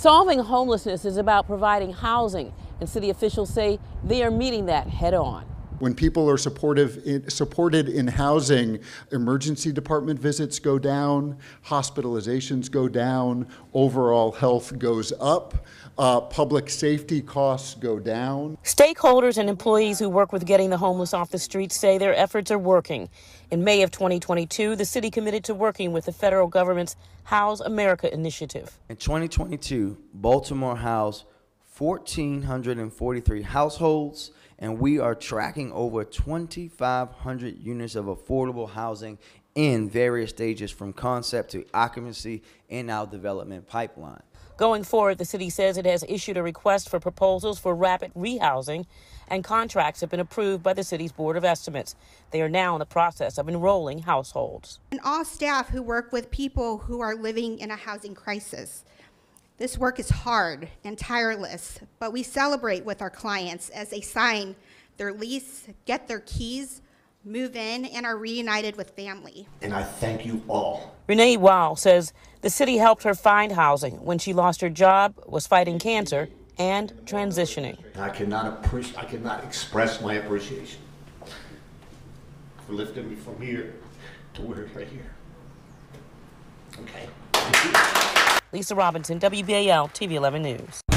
Solving homelessness is about providing housing, and city officials say they are meeting that head on. When people are supportive, in, supported in housing, emergency department visits go down, hospitalizations go down, overall health goes up, uh, public safety costs go down. Stakeholders and employees who work with getting the homeless off the streets say their efforts are working. In May of 2022, the city committed to working with the federal government's House America initiative. In 2022, Baltimore housed 1,443 households, and we are tracking over 2,500 units of affordable housing in various stages from concept to occupancy in our development pipeline. Going forward, the city says it has issued a request for proposals for rapid rehousing, and contracts have been approved by the city's Board of Estimates. They are now in the process of enrolling households. and all staff who work with people who are living in a housing crisis. This work is hard and tireless, but we celebrate with our clients as they sign their lease, get their keys, move in, and are reunited with family. And I thank you all. Renee Wau says the city helped her find housing when she lost her job, was fighting cancer, and transitioning. I cannot appreciate, I cannot express my appreciation for lifting me from here to where right here. Okay. Lisa Robinson, WBAL TV 11 News.